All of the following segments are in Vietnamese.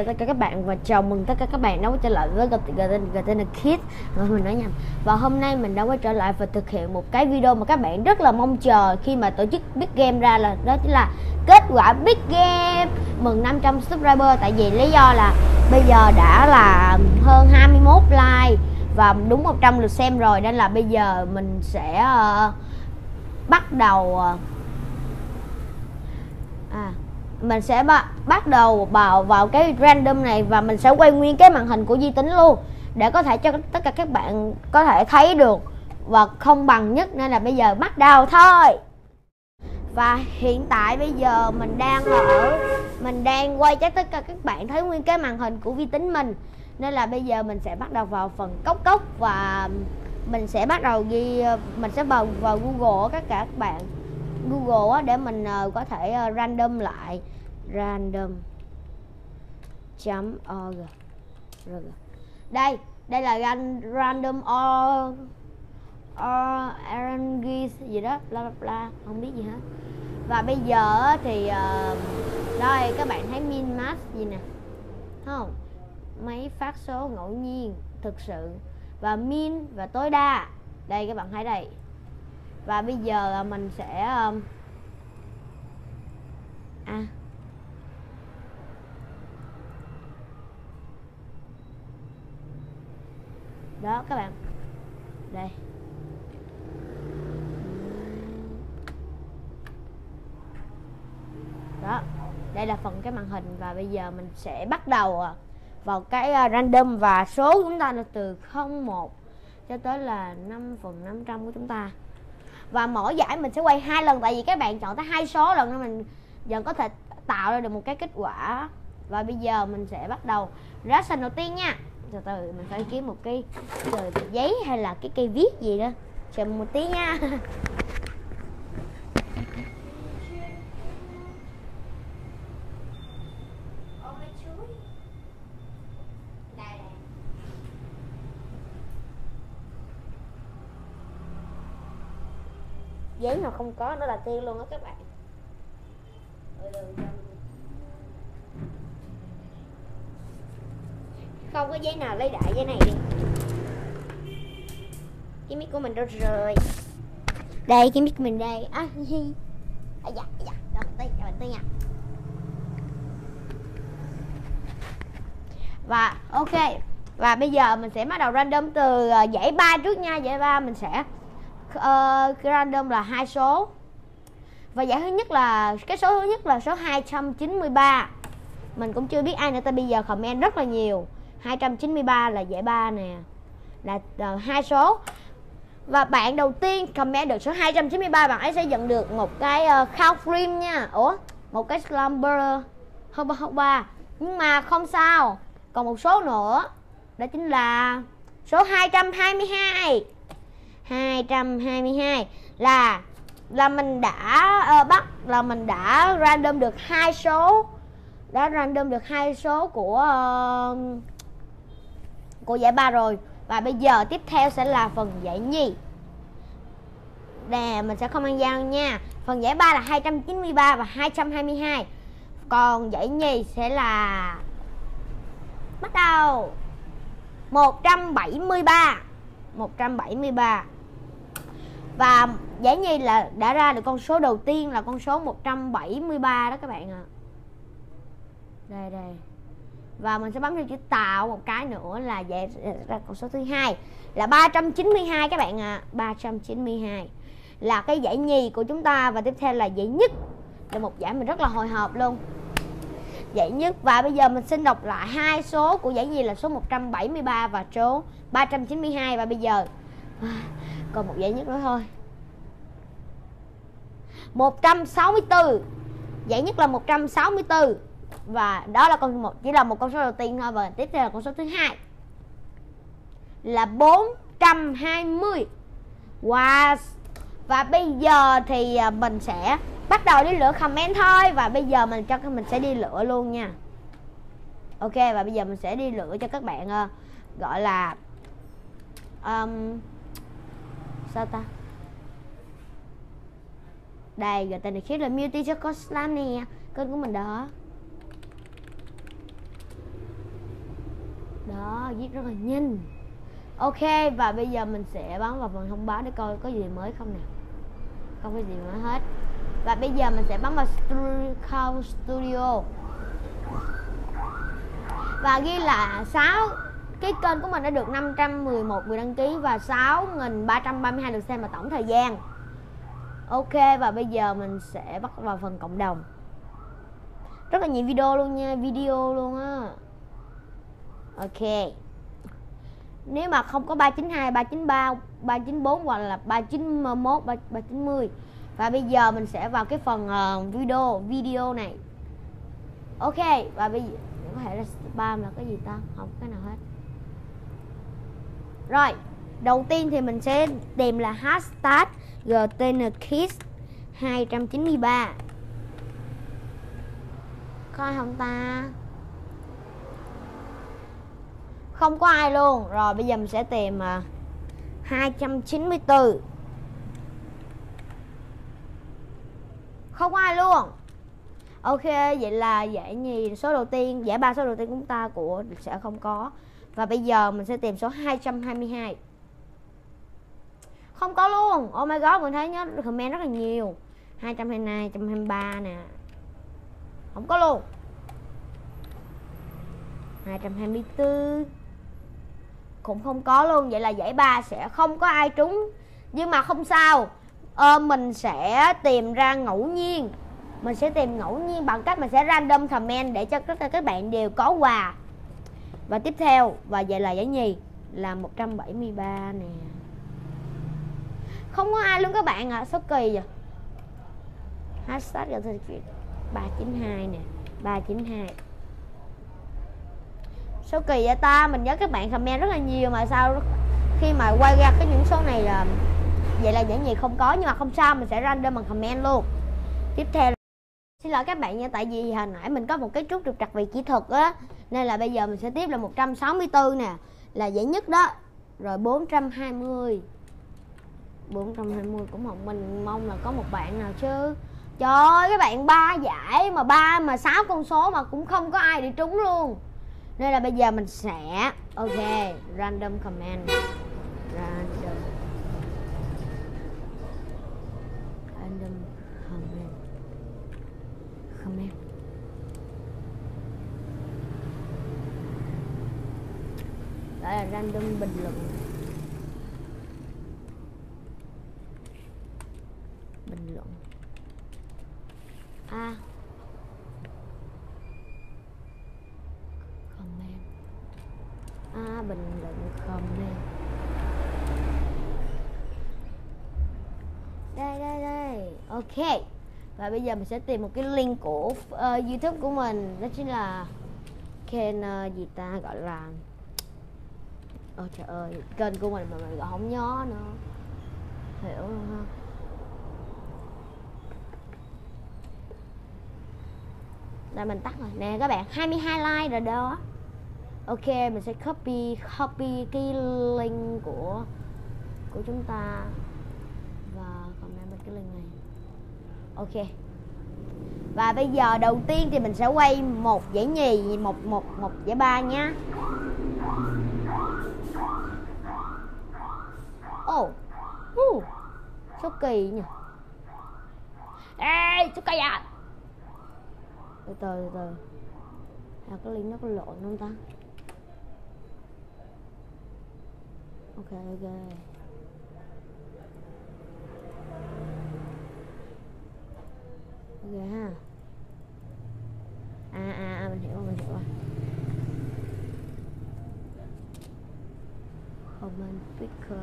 chào tất cả các bạn và chào mừng tất cả các bạn đã quay trở lại với Garden Kids. Và mình nói nhầm. Và hôm nay mình đã quay trở lại và thực hiện một cái video mà các bạn rất là mong chờ khi mà tổ chức Big Game ra là đó chính là kết quả Big Game. Mừng 500 subscriber tại vì lý do là bây giờ đã là hơn 21 like và đúng 100 lượt xem rồi nên là bây giờ mình sẽ uh, bắt đầu uh, à mình sẽ bắt đầu vào vào cái random này và mình sẽ quay nguyên cái màn hình của di tính luôn. Để có thể cho tất cả các bạn có thể thấy được và không bằng nhất nên là bây giờ bắt đầu thôi. Và hiện tại bây giờ mình đang ở mình đang quay cho tất cả các bạn thấy nguyên cái màn hình của vi tính mình. Nên là bây giờ mình sẽ bắt đầu vào phần cốc cốc và mình sẽ bắt đầu ghi, mình sẽ vào vào google các cả các bạn google để mình ờ, có thể ờ, random lại. Random chấm org. Đây đây là random org org gì đó bla bla bla không biết gì hết. Và bây giờ thì uh, đây các bạn thấy min max gì nè? Không mấy phát số ngẫu nhiên thực sự. Và min và tối đa. Đây các bạn thấy đây và bây giờ là mình sẽ um, à. Đó, các bạn. Đây. Đó, đây là phần cái màn hình và bây giờ mình sẽ bắt đầu à, vào cái à, random và số của chúng ta là từ 01 cho tới là 5 phần 500 của chúng ta và mỗi giải mình sẽ quay hai lần, tại vì các bạn chọn tới hai số lần nên mình dần có thể tạo ra được một cái kết quả. Và bây giờ mình sẽ bắt đầu. Reaction đầu tiên nha. Từ từ, mình phải kiếm một cái tờ giấy hay là cái cây viết gì đó. Chờ một tí nha. giấy mà không có nó là tiên luôn á các bạn. Không có giấy nào lấy đại giấy này đi. Cái mic của mình đâu rồi? Đây, cái mic của mình đây. À hi à dạ dạ. Cho mình tí cho mình nha và, ok. Và bây giờ mình sẽ bắt đầu random từ ờ, dãy ba trước nha. Dãy ba mình sẽ uh, random là hai số. Và giải thứ nhất là cái số thứ nhất là số 293 mình cũng chưa biết ai nữa ta bây giờ comment rất là nhiều. 293 là giải ba nè. Là uh, hai số. Và bạn đầu tiên comment được số 293 bạn ấy sẽ nhận được một cái uh, khao cream nha. Ủa một cái slumber không ba không ba. Nhưng mà không sao. Còn một số nữa. Đó chính là số 222 222 là là mình đã uh, bắt là mình đã random được hai số đã random được hai số của uh, của giải ba rồi. Và bây giờ tiếp theo sẽ là phần giải nhì. Nè mình sẽ không ăn gian nha. Phần giải ba là 293 và 222 còn giải nhì sẽ là bắt đầu. 173 173 và giải nhì là đã ra được con số đầu tiên là con số 173 đó các bạn ạ. À. đây đây. Và mình sẽ bấm theo chữ tạo một cái nữa là giải ra con số thứ hai. Là 392 các bạn ạ. à. 392 là cái giải nhì của chúng ta và tiếp theo là giải nhất. Là một giải mình rất là hồi hộp luôn. Giải nhất. Và bây giờ mình xin đọc lại hai số của giải nhì là số 173 và số 392 và bây giờ à, còn một giải nhất nữa thôi. 164 giải nhất là 164 và đó là con một chỉ là một con số đầu tiên thôi. Và tiếp theo là con số thứ hai. Là 420 wow. Và bây giờ thì à, mình sẽ bắt đầu đi lựa comment thôi. Và bây giờ mình cho mình sẽ đi lựa luôn nha. Ok và bây giờ mình sẽ đi lựa cho các bạn uh, gọi là um, sao ta? Đây giờ tên này khiết là multi cho có slam nè. Kênh của mình đó. Đó viết rất là nhanh. Ok và bây giờ mình sẽ bấm vào phần thông báo để coi có gì mới không nè. Không có gì mới hết. Và bây giờ mình sẽ bấm vào Studio, Studio. Và ghi là 6 cái kênh của mình đã được 511 người đăng ký và 6.332 lượt xem và tổng thời gian. Ok và bây giờ mình sẽ bắt vào phần cộng đồng. Rất là nhiều video luôn nha video luôn á. Ok. Nếu mà không có 392 393 394 hoặc là 391 390 và bây giờ mình sẽ vào cái phần uh, video video này. Ok và bây giờ có thể là spam là cái gì ta? Không cái nào hết rồi đầu tiên thì mình sẽ tìm là hashtag gtnkids 293 coi không ta? Không có ai luôn. Rồi bây giờ mình sẽ tìm à, uh, 294 không có ai luôn. Ok vậy là giải nhì số đầu tiên giải ba số đầu tiên của chúng ta của sẽ không có và bây giờ mình sẽ tìm số 222 không có luôn. Oh my god mình thấy nhớ comment rất là nhiều. 222 123 nè. Không có luôn. 224 cũng không có luôn. Vậy là giải ba sẽ không có ai trúng. Nhưng mà không sao. Ờ, mình sẽ tìm ra ngẫu nhiên. Mình sẽ tìm ngẫu nhiên bằng cách mình sẽ random comment để cho tất cả các bạn đều có quà và tiếp theo, và vậy là giải nhì, là 173 nè. Không có ai luôn các bạn ạ à. số kỳ vậy? Hashtag là 392 nè 392 số kỳ vậy ta? Mình nhớ các bạn comment rất là nhiều mà sao khi mà quay ra cái những số này là vậy là giải gì không có nhưng mà không sao, mình sẽ random bằng comment luôn. Tiếp theo xin lỗi các bạn nha, tại vì hồi nãy mình có một cái chút trục trặc về kỹ thuật á, nên là bây giờ mình sẽ tiếp là 164 nè, là dễ nhất đó. Rồi 420 420 cũng không mình mong là có một bạn nào chứ. Trời ơi, các bạn ba giải mà ba mà sáu con số mà cũng không có ai để trúng luôn. Nên là bây giờ mình sẽ, ok, random comment random random comment comment đó là random bình luận. Bình luận. À comment. À bình luận comment. Đây đây đây. Ok. Và bây giờ mình sẽ tìm một cái link của uh, youtube của mình. Đó chính là kênh uh, ờ, gì ta gọi là ôi trời ơi, kênh của mình mà mình gọi không nhớ nữa. Hiểu không ha. Là mình tắt rồi. Nè, các bạn 22 like rồi đó. Ok, mình sẽ copy copy cái link của của chúng ta. Và comment bên cái link này. Ok. Và bây giờ đầu tiên thì mình sẽ quay một giải nhì, một một một giải ba nhá. Ồ. Oh. uh. số kỳ nhỉ? Ê số kỳ à? Từ từ từ từ. À, cái link nó có lộn không ta? Ok ok ha à à à mình hiểu rồi mình hiểu rồi comment picker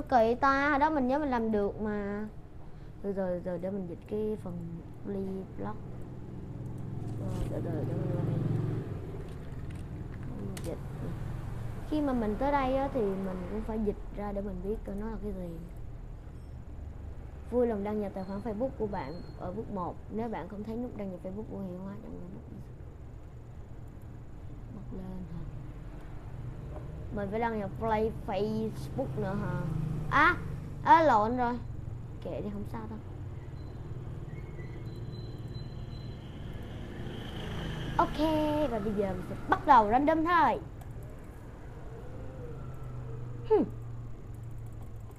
số kỳ ta đó mình nhớ mình làm được mà. Từ rồi rồi để mình dịch cái phần ly block. Rồi rồi để mình quay dịch. Khi mà mình tới đây á, thì mình cũng phải dịch ra để mình biết nó là cái gì. Vui lòng đăng nhập tài khoản Facebook của bạn ở bước 1 nếu bạn không thấy nút đăng nhập Facebook của Hiệu Hóa đăng nhập bật lên hả? Mình phải đăng nhập play Facebook nữa hả? À à lộn rồi. Kệ đi, không sao đâu. Ok, và bây giờ mình sẽ bắt đầu random thôi. Hmm.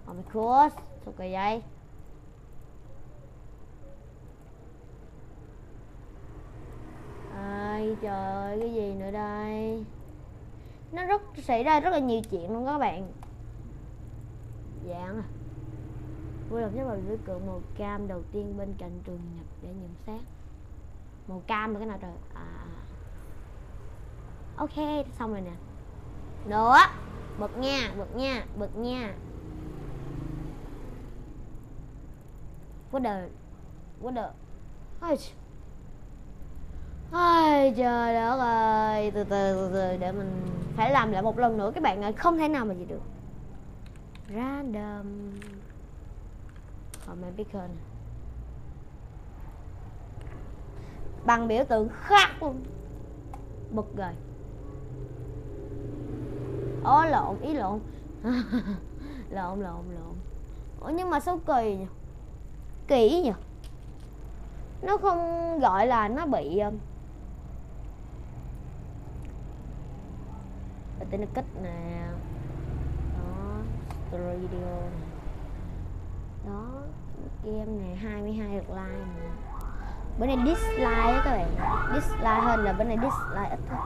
oh my god sao kỳ vậy? Ai trời ơi cái gì nữa đây? Nó rất, xảy ra rất là nhiều chuyện luôn các bạn dạng vui lòng nhớ vào biểu tượng màu cam đầu tiên bên cạnh trường nhập để nhận xét. Màu cam là cái nào trời? À, à, à. ok xong rồi nè. Nữa bật nha bật nha bật nha. What the what the? Ôi, Ôi trời đất ơi. Từ từ từ từ để mình phải làm lại một lần nữa. Các bạn ơi không thể nào mà gì được random. Comment picker nè bằng biểu tượng khác luôn. Bực rồi. Ó lộn, ý lộn. Lộn lộn lộn. Ủa, nhưng mà sao kỳ nhỉ? Kỹ nhỉ? Nó không gọi là nó bị um, tên nó kích nè radio. Video nè đó, game này 22 lượt like nè bữa nay dislike á các bạn. Dislike hơn là bữa nay dislike ít thôi.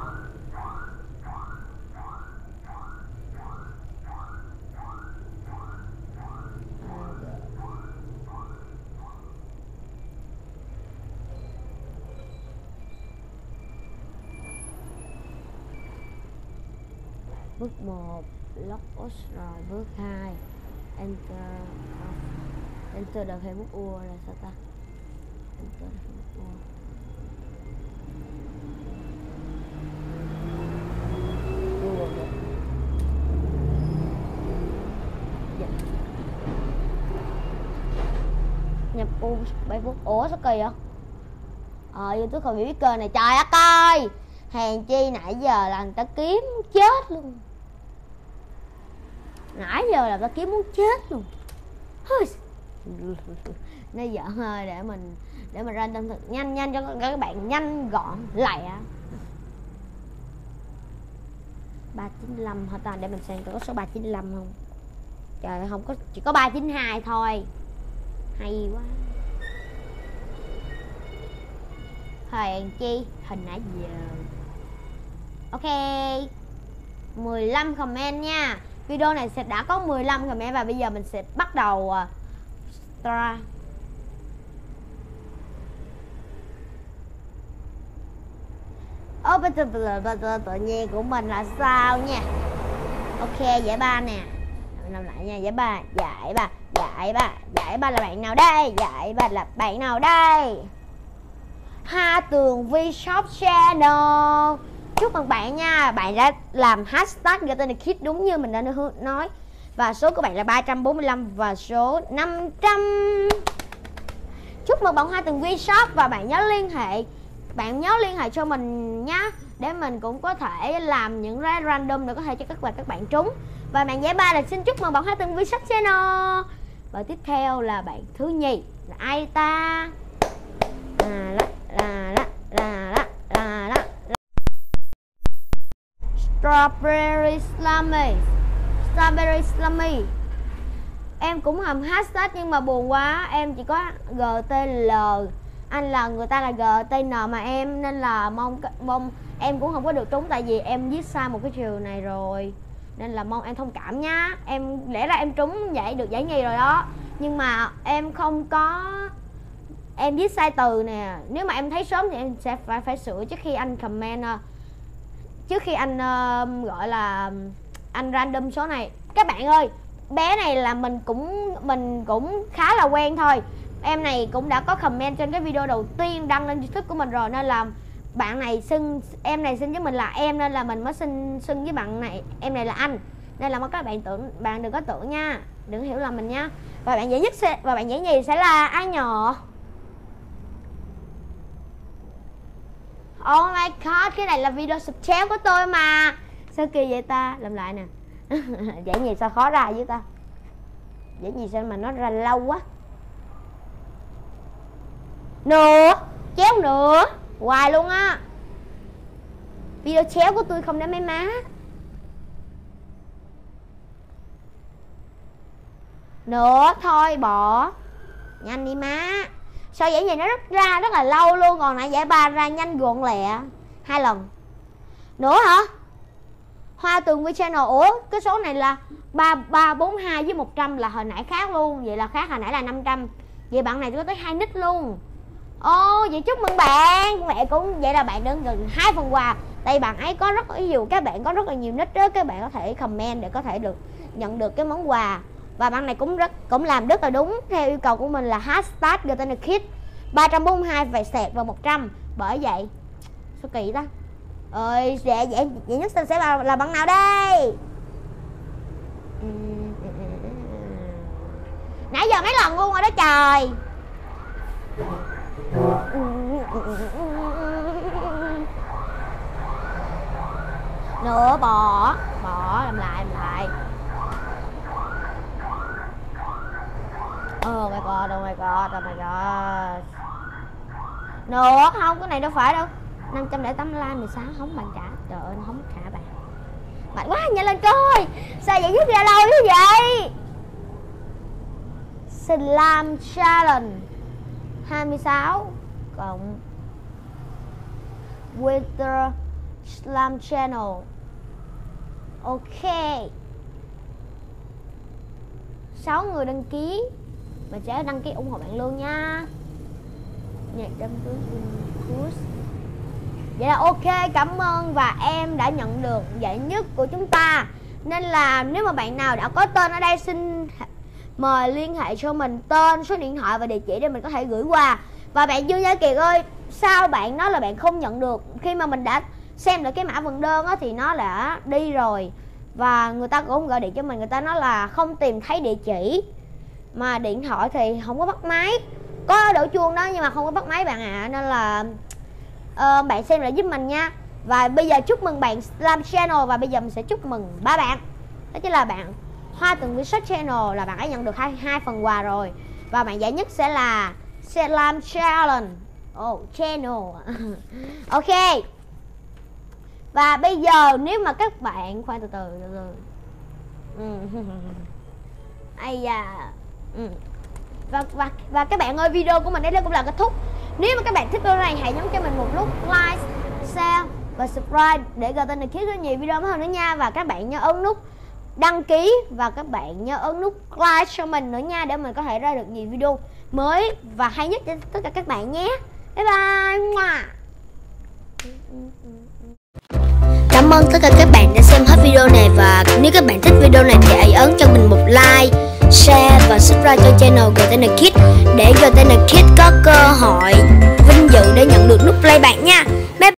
Bước 1 lock us rồi bước 2 enter uh, enter the facebook bút ua là sao ta? Enter the facebook ua Dạ. nhập u facebook ủa sao kỳ vậy? Ờ youtube không biết kênh này. Trời đất ơi! Hèn chi nãy giờ là người ta kiếm chết luôn nãy giờ là ta kiếm muốn chết luôn. Nó giỡn hơi để mình để mình random thật nhanh nhanh cho các bạn nhanh gọn lẹ ba chín lăm hả ta? Để mình xem có số ba chín lăm không. Trời không có, chỉ có ba chín hai thôi. Hay quá. Hèn chi? Hình nãy giờ. Ok. 15 comment nha video này sẽ đã có 15 comment và bây giờ mình sẽ bắt đầu uh, start Ô, tự nhiên của mình là sao nha Ok, giải ba nè Làm lại nha, giải ba Giải ba, giải ba Giải ba là bạn nào đây? Giải ba là bạn nào đây? Ha Tường V Shop Channel Chúc mừng bạn nha. Bạn đã làm hashtag gây tên là Kid đúng như mình đã nói. Và số của bạn là 345 Và số 500 Chúc mừng bạn Hoa từng vi Shop Và bạn nhớ liên hệ Bạn nhớ liên hệ cho mình nhá Để mình cũng có thể làm những ra random Để có thể cho các bạn các bạn trúng. Và bạn giải ba là xin chúc mừng bạn Hoa từng vi Shop Channel. Và tiếp theo là bạn thứ nhì Là ai ta? À, đó là, là, là, là, là, là. Strawberry Slummy. Strawberry Slummy. Em cũng hầm hashtag nhưng mà buồn quá, Em chỉ có GTL Anh là người ta là GTN mà em, Nên là mong mong em cũng không có được trúng, Tại vì em viết sai một cái chiều này rồi. Nên là mong em thông cảm nhá. Em, lẽ ra em trúng vậy được giải nhì rồi đó. Nhưng mà em không có, em viết sai từ nè. Nếu mà em thấy sớm thì em sẽ phải phải sửa trước khi anh comment ờ, trước khi anh uh, gọi là anh random số này các bạn ơi bé này là mình cũng mình cũng khá là quen thôi. Em này cũng đã có comment trên cái video đầu tiên đăng lên youtube của mình rồi nên là bạn này xưng em này xưng với mình là em nên là mình mới xưng xưng với bạn này em này là anh. Nên là các bạn tưởng bạn đừng có tưởng nha đừng hiểu lầm mình nha. Và bạn dễ nhất sẽ và bạn dễ nhì sẽ là ai nhỏ? Oh my god, cái này là video subscribe chéo của tôi mà. Sao kỳ vậy ta? Làm lại nè. Dễ gì sao khó ra với ta? Dễ gì sao mà nó ra lâu quá. Nữa Chéo nữa Hoài luôn á. Video chéo của tôi không đến mấy má. Nữa thôi bỏ. Nhanh đi má sao vậy nó rất ra rất là lâu luôn, còn nãy giải ba ra nhanh gọn lẹ. Hai lần. Nữa hả? Hoa tường vi channel, ủa, cái số này là ba ba, bốn, hai với 100 là hồi nãy khác luôn. Vậy là khác hồi nãy là 500 vậy bạn này có tới hai nick luôn. Ô, vậy chúc mừng bạn. Mẹ cũng vậy là bạn đơn gần hai phần quà. Đây bạn ấy có rất, ví dụ các bạn có rất là nhiều nick đó các bạn có thể comment để có thể được nhận được cái món quà và bạn này cũng rất cũng làm rất là đúng. Theo yêu cầu của mình là hashtag Gardena Kid 342 phải sẹt vào 100 bởi vậy số kỳ ta? Ơi dễ vậy vậy nhất sẽ là, là bạn nào đây? Nãy giờ mấy lần luôn rồi đó trời. Nữa bỏ bỏ làm lại làm lại oh my god oh my god oh my god. No, không cái này đâu phải đâu. 508 like 16 không bạn trả. Trời ơi nó không trả bạn mạnh quá nhanh lên coi. Sao vậy? Giúp ra lâu như vậy? Slam Challenge. 26 cộng Winter Slam Channel. Ok. 6 người đăng ký. Và sẽ đăng ký ủng hộ bạn luôn nha. Nhạc đâm cruise. Vậy là ok, cảm ơn và em đã nhận được giải nhất của chúng ta. Nên là nếu mà bạn nào đã có tên ở đây xin mời liên hệ cho mình tên, số điện thoại và địa chỉ để mình có thể gửi quà Và bạn Dương Gia Kiệt ơi, sao bạn nói là bạn không nhận được? Khi mà mình đã xem được cái mã vận đơn á, thì nó đã đi rồi. Và người ta cũng không gọi điện cho mình, người ta nói là không tìm thấy địa chỉ. Mà điện thoại thì không có bắt máy. Có đổ chuông đó nhưng mà không có bắt máy bạn ạ à. Nên là uh, bạn xem lại giúp mình nha. Và bây giờ chúc mừng bạn làm channel và bây giờ mình sẽ chúc mừng ba bạn. Đó chính là bạn hoa từng research channel là bạn ấy nhận được hai hai phần quà rồi. Và bạn giải nhất sẽ là Selam Challenge. Oh, channel. Ok. Và bây giờ nếu mà các bạn Khoan từ từ từ từ. Ừ. Da ừ. và, và, và các bạn ơi video của mình đến đây cũng là kết thúc nếu mà các bạn thích video này hãy nhấn cho mình một nút like, share và subscribe để Garden được khiến nhiều video mới hơn nữa nha và các bạn nhớ ấn nút đăng ký và các bạn nhớ ấn nút like cho mình nữa nha để mình có thể ra được nhiều video mới và hay nhất cho tất cả các bạn nhé. Bye bye. Cảm ơn tất cả các bạn đã xem hết video này và nếu các bạn thích video này thì hãy ấn cho mình một like, share và subscribe cho channel Gtn Kids để Gtn Kids có cơ hội vinh dự để nhận được nút play bạn nha.